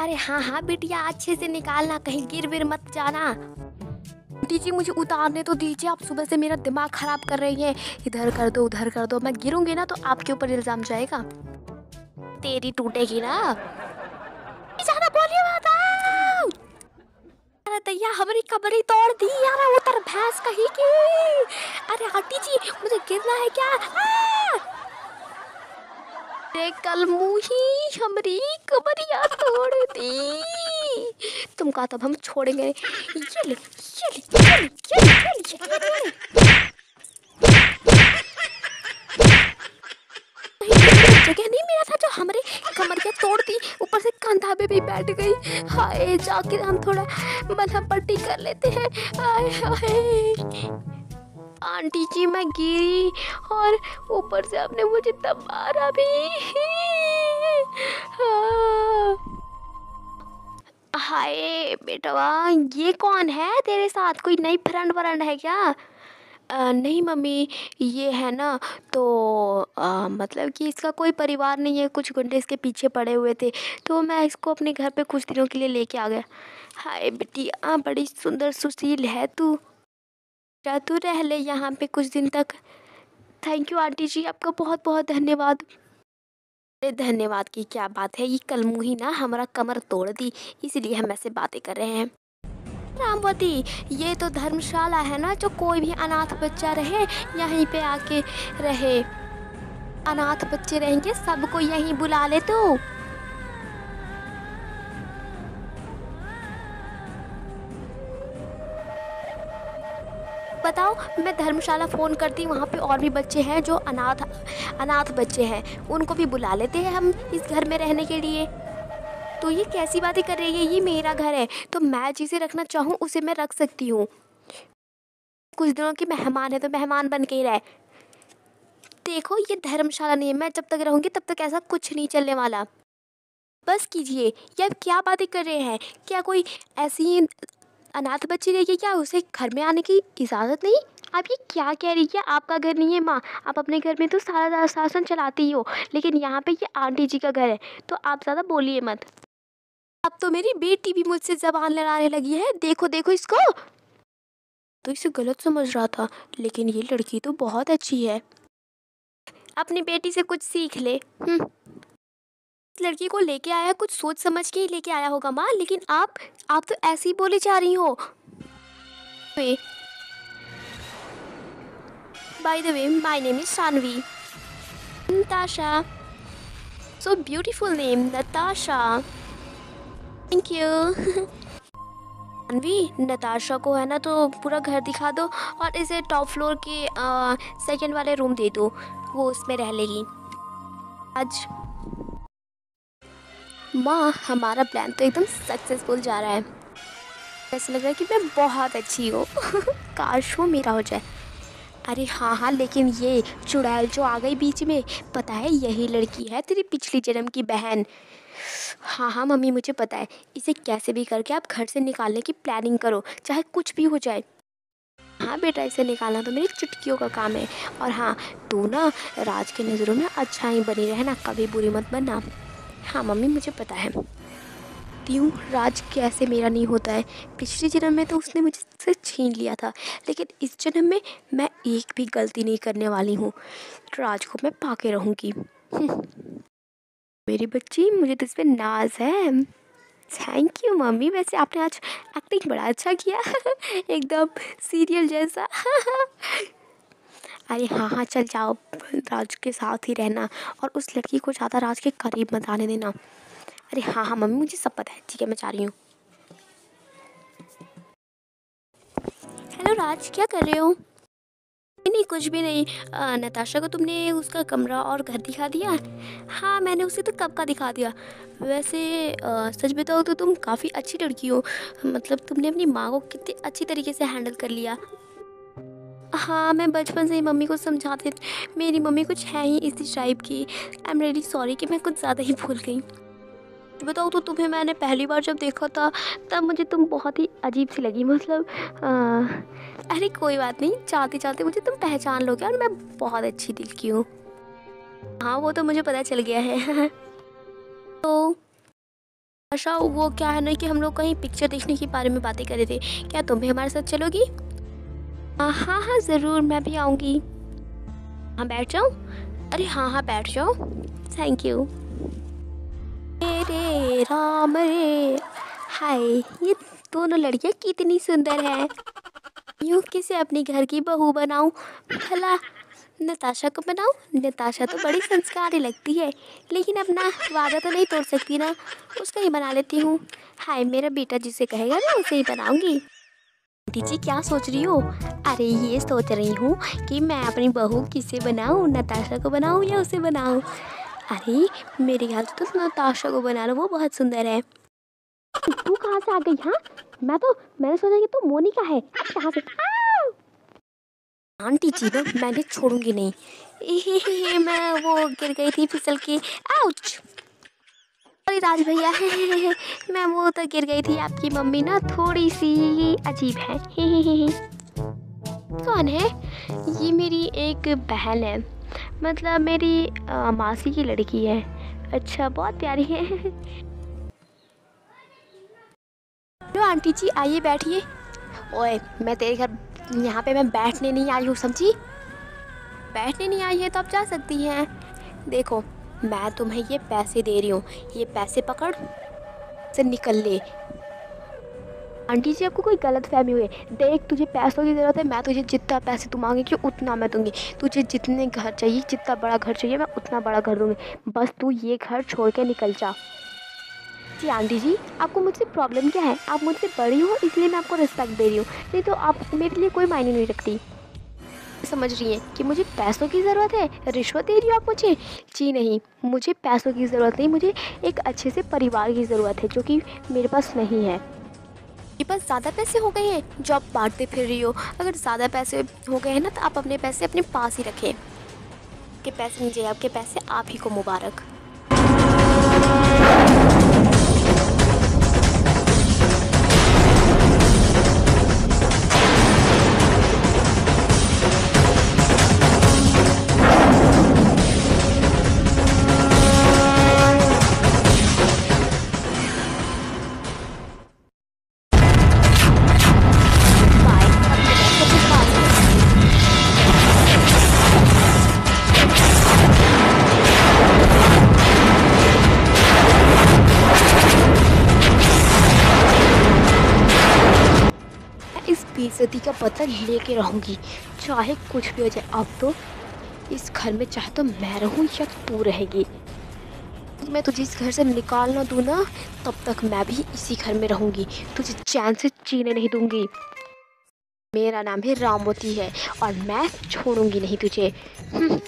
अरे हाँ हाँ बिटिया, अच्छे से निकालना, कहीं गिर विर मत जाना। आंटी जी मुझे उतारने तो दीजिए, आप सुबह से मेरा दिमाग खराब कर रही हैं। इधर कर दो, उधर कर दो, मैं गिरूँगी ना तो आपके ऊपर इल्ज़ाम जाएगा। तेरी टूटेगी ना। ज़्यादा बोलिए अरे दैया, हमारी कमरी तोड़ दी, यार, उतर भैंस कहीं की। अरे आंटी जी मुझे गिरना है क्या? कल मुही हमारी कमरिया तुम कहा तब हम छोड़ेंगे नहीं। ये ले ये ले ये ले ये ले, ये ले, ये ले। जगह नहीं मिला था जो हमारे तोड़ दी ऊपर से कंधा पे भी बैठ गई हाय जाके हम थोड़ा मलहम पट्टी कर लेते हैं हाय हाय आंटी जी मैं गिरी और ऊपर से आपने मुझे तब मारा भी हाँ। हाय बेटवा ये कौन है तेरे साथ? कोई नई फ्रेंड वरेंड है क्या? अ, नहीं मम्मी ये है ना तो अ, मतलब कि इसका कोई परिवार नहीं है कुछ गुंडे इसके पीछे पड़े हुए थे तो मैं इसको अपने घर पे कुछ दिनों के लिए लेके आ गया। हाय बिटिया बड़ी सुंदर सुशील है तू। तू रह ले यहाँ पे कुछ दिन तक। थैंक यू आंटी जी आपका बहुत बहुत धन्यवाद। धन्यवाद की क्या बात है, ये कल मुही ना हमारा कमर तोड़ दी, इसलिए हम ऐसे बातें कर रहे हैं। रामवती, ये तो धर्मशाला है ना, जो कोई भी अनाथ बच्चा रहे, यहीं पे आके रहे। अनाथ बच्चे रहेंगे, सबको यहीं बुला ले तू। बताओ, मैं धर्मशाला फ़ोन करती वहाँ पे और भी बच्चे हैं जो अनाथ अनाथ बच्चे हैं। उनको भी बुला लेते हैं हम इस घर में रहने के लिए। तो ये कैसी बातें कर रही है? ये मेरा घर है तो मैं जिसे रखना चाहूँ, उसे मैं रख सकती हूँ। कुछ दिनों की मेहमान है तो मेहमान बन के ही रहे। देखो, ये धर्मशाला नहीं है, मैं जब तक रहूँगी, तब तक ऐसा कुछ नहीं चलने वाला। बस कीजिए, ये क्या बातें कर रहे हैं? क्या कोई ऐसी अनाथ बच्ची रहेगी क्या उसे घर में आने की इजाज़त नहीं? आप ये क्या कह रही है? आपका घर नहीं है, माँ? आप अपने घर में तो सारा शासन चलाती ही हो, लेकिन यहाँ पे ये आंटी जी का घर है तो आप ज़्यादा बोलिए मत। अब तो मेरी बेटी भी मुझसे जबान लड़ाने लगी है, देखो देखो इसको। तो इसे गलत समझ रहा था, लेकिन ये लड़की तो बहुत अच्छी है। अपनी बेटी से कुछ सीख ले हम्म। लड़की को लेके आया, कुछ सोच समझ के ही लेके आया होगा माँ, लेकिन आप आप तो ऐसे ही बोले जा रही हो। By the way my name is Saanvi Natasha so beautiful name Natasha thank you Saanvi Natasha को है ना तो पूरा घर दिखा दो, और इसे टॉप फ्लोर के सेकंड वाले रूम दे दो, वो उसमें रह लेगी। आज माँ, हमारा प्लान तो एकदम सक्सेसफुल जा रहा है। ऐसा लग रहा है कि मैं बहुत अच्छी हूँ। काश वो मेरा हो जाए। अरे हाँ हाँ लेकिन ये चुड़ैल जो आ गई बीच में, पता है यही लड़की है तेरी पिछली जन्म की बहन। हाँ हाँ मम्मी, मुझे पता है। इसे कैसे भी करके आप घर से निकालने की प्लानिंग करो, चाहे कुछ भी हो जाए। हाँ बेटा, इसे निकालना तो मेरी चुटकियों का काम है। और हाँ तू ना राज की नज़रों में अच्छा ही बनी रहना कभी बुरी मत बनना। हाँ मम्मी, मुझे पता है। क्यों? राज कैसे मेरा नहीं होता है? पिछले जन्म में तो उसने मुझसे छीन लिया था, लेकिन इस जन्म में मैं एक भी गलती नहीं करने वाली हूँ। राज को मैं पाके रहूँगी। हम्म। मेरी बच्ची, मुझे तो इस पर नाज है। Thank you mummy. वैसे आपने आज एक्टिंग बड़ा अच्छा किया। एकदम सीरियल जैसा। अरे हाँ हाँ चल जाओ राज के साथ ही रहना और उस लड़की को ज़्यादा राज के करीब मत आने देना। अरे हाँ हाँ मम्मी मुझे सब पता है। ठीक है मैं जा रही हूँ। हेलो राज क्या कर रहे हो? नहीं कुछ भी नहीं। नताशा को तुमने उसका कमरा और घर दिखा दिया? हाँ मैंने उसे तो कब का दिखा दिया? वैसे आ, सच बताओ तो तुम काफ़ी अच्छी लड़की हो। मतलब तुमने अपनी माँ को कितने अच्छी तरीके से हैंडल कर लिया। हाँ मैं बचपन से ही मम्मी को समझाती मेरी मम्मी कुछ है ही इसी टाइप की। आई एम रियली सॉरी कि मैं कुछ ज़्यादा ही भूल गई। बताओ तो तुम्हें मैंने पहली बार जब देखा था तब मुझे तुम बहुत ही अजीब सी लगी। मतलब आ, अरे कोई बात नहीं चाहते चाहते मुझे तुम पहचान लोगे और मैं बहुत अच्छी दिल की हूँ। हाँ वो तो मुझे पता चल गया है। तो नताशा वो क्या है ना कि हम लोग कहीं पिक्चर देखने के बारे में बातें कर रहे थे। क्या तुम भी हमारे साथ चलोगी? हाँ हाँ हाँ ज़रूर, मैं भी आऊँगी। हाँ बैठ जाओ। अरे हाँ हाँ बैठ जाओ। थैंक यू रे राम रे। हाय, ये दोनों लड़कियाँ कितनी सुंदर है। यूँ किसे अपनी घर की बहू बनाऊँ? भला, नताशा को बनाऊँ? नताशा तो बड़ी संस्कारी लगती है, लेकिन अपना वादा तो नहीं तोड़ सकती ना। उसका ही बना लेती हूँ। हाय, मेरा बेटा जिसे कहेगा ना उसे ही बनाऊँगी। जी क्या सोच रही हो? अरे ये सोच रही हूँ कि मैं अपनी बहू किसे बनाऊँ? नताशा को बनाऊँ या उसे बनाऊँ? अरे मेरे ख्याल से तो नताशा को बना लो, वो बहुत सुंदर है। तू कहाँ से आ गई हाँ? मैं तो मैंने सोचा कि तू मोनिका है। कहाँ से? आंटी जी ना मैंने छोड़ूँगी नहीं। हे हे हे मैं वो गिर गई थी फिसल के। आउच! अरे राज भैया मैं वो तो गिर गई थी आपकी मम्मी ना थोड़ी सी अजीब है। कौन है? ये मेरी एक बहन है। मतलब मेरी आ, मासी की लड़की है। अच्छा बहुत प्यारी है। लो आंटी जी आइए बैठिए। ओए मैं तेरे घर यहाँ पे मैं बैठने नहीं आई हूँ समझी? बैठने नहीं आई है तो आप जा सकती हैं। देखो मैं तुम्हें ये पैसे दे रही हूँ। ये पैसे पकड़, से निकल ले। आंटी जी, आपको कोई गलत फहमी हुई? देख, तुझे पैसों की ज़रूरत है, मैं तुझे जितना पैसे तू मांगेगी उतना मैं दूँगी। तुझे जितने घर चाहिए, जितना बड़ा घर चाहिए, मैं उतना बड़ा घर दूँगी। बस तू ये घर छोड़ के निकल जा। जी, आंटी जी, आपको मुझसे प्रॉब्लम क्या है? आप मुझसे बड़ी हो, इसलिए मैं आपको रिस्पेक्ट दे रही हूँ। नहीं तो आप मेरे लिए कोई मायने नहीं रखती। समझ रही हैं कि मुझे पैसों की ज़रूरत है? रिश्वत दे रही हो आप मुझे? जी नहीं, मुझे पैसों की ज़रूरत नहीं, मुझे एक अच्छे से परिवार की ज़रूरत है जो कि मेरे पास नहीं है। आपके पास ज़्यादा पैसे हो गए हैं, जो आप बांटते फिर रही हो। अगर ज़्यादा पैसे हो गए हैं ना तो आप अपने पैसे अपने पास ही रखें। के पैसे नहीं चाहिए, आपके पैसे आप ही को मुबारक। बेइज्जती का बदला लेके रहूँगी, चाहे कुछ भी हो जाए। अब तो इस घर में चाहे तो मैं रहूँ या तू रहेगी। मैं तुझे इस घर से निकाल ना दूँ ना, तब तक मैं भी इसी घर में रहूँगी। तुझे चैन से जीने नहीं दूँगी। मेरा नाम है रामोती है, और मैं छोड़ूँगी नहीं तुझे। हम्म।